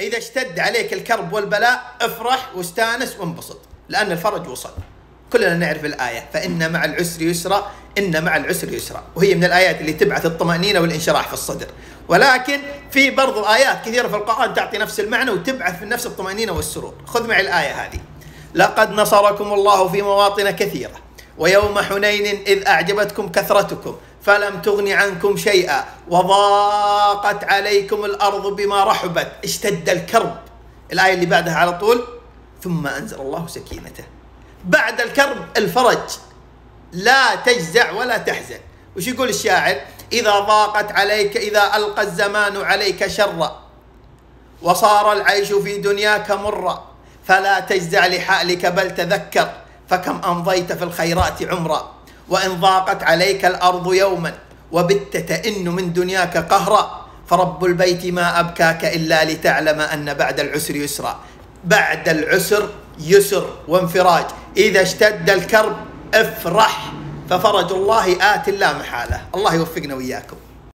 إذا اشتد عليك الكرب والبلاء افرح واستانس وانبسط لأن الفرج وصل. كلنا نعرف الآية فإن مع العسر يسرا إن مع العسر يسرا. وهي من الآيات اللي تبعث الطمأنينة والانشراح في الصدر. ولكن في برضو آيات كثيرة في القرآن تعطي نفس المعنى وتبعث في نفس الطمأنينة والسرور. خذ معي الآية هذه. لقد نصركم الله في مواطن كثيرة. ويوم حنين إذ أعجبتكم كثرتكم فلم تغن عنكم شيئا وضاقت عليكم الأرض بما رحبت. اشتد الكرب. الآية اللي بعدها على طول ثم أنزل الله سكينته. بعد الكرب الفرج. لا تجزع ولا تحزن. وش يقول الشاعر؟ إذا ضاقت عليك إذا ألقى الزمان عليك شرا وصار العيش في دنياك مرا فلا تجزع لحالك بل تذكر. فكم أمضيت في الخيرات عمرا وإن ضاقت عليك الأرض يوما وبت تئن من دنياك قهرا. فرب البيت ما أبكاك إلا لتعلم أن بعد العسر يسرا. بعد العسر يسر وانفراج. إذا اشتد الكرب افرح. ففرج الله آت لا محالة. الله يوفقنا وإياكم.